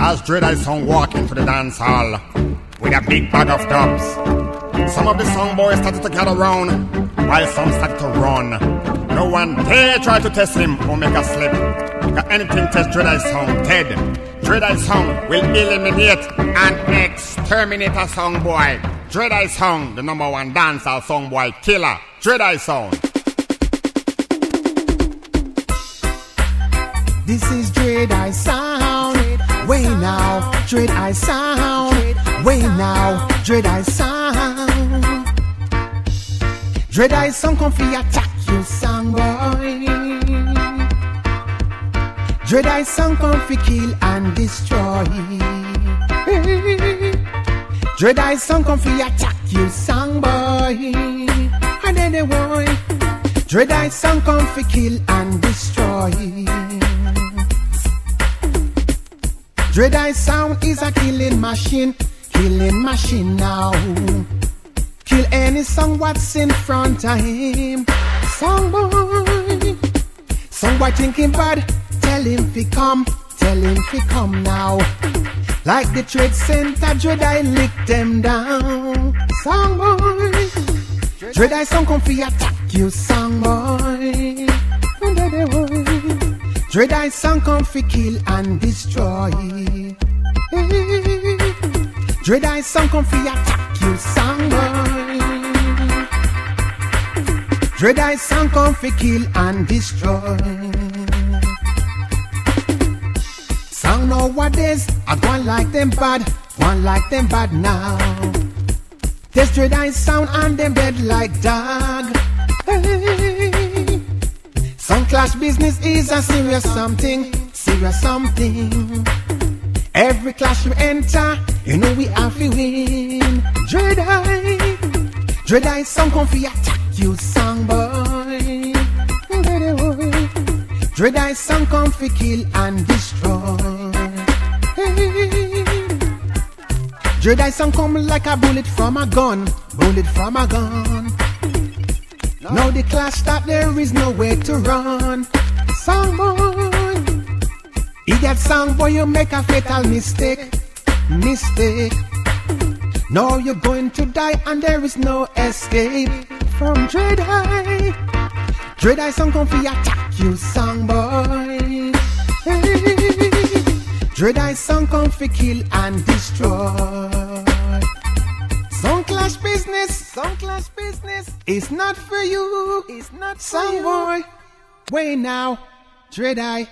as Dread Eye Sound walk into the dance hall with a big bag of dubs. Some of the song boys started to gather round, while some started to run. No one dare try to test him or make a slip. Got anything test Dread Eye Sound dead. Dread Eye Sound will eliminate and exterminate a song boy. Dread Eye Sound, the number one dancer song boy killer. Dread Eye Sound. This is Dread Eye Sound. Way now, Dread Eye Sound. Way now, Dread Eye Sound. Dread Eye Sound come fi attack you, song boy. Dread Eye Sound come fi kill and destroy. Dread Eye Sound come fi attack you, song boy. And want. Dread Eye Sound come fi kill and destroy. Dread Eye Sound is a killing machine, killing machine now. Kill any song what's in front of him. Song boy, thinking bad, tell him fi come, tell him fi come now. Like the trade center, Dread Eye lick them down. Song boy, Dread Eye Sound come fi attack you, song boy. Dread Eye Sound come fi kill and destroy. Dread Eye Sound come fi attack you, song boy. Dread Eye Sound come fi kill and destroy. Sound nowadays, I go like them bad, one like them bad now. This Dread Eye Sound and them dead like dog. Hey. Some clash business is a serious something, serious something. Every clash you enter, you know we have to win. Dread Eye, Dread Eye Sound come fi attack you, song boy. Dread Eye Sound come fi kill and destroy. Dread Eye Sound come like a bullet from a gun, bullet from a gun. Now the clash stop, there is nowhere to run. Song boy, idiot song boy, you make a fatal mistake, mistake. Now you're going to die and there is no escape from Dread Eye. Dread Eye Sound come fi attack you, song boy. Hey. Dread Eye Sound come fi kill and destroy. Some clash business, some clash business. It's not for you, it's not Some boy, way now, Dread Eye.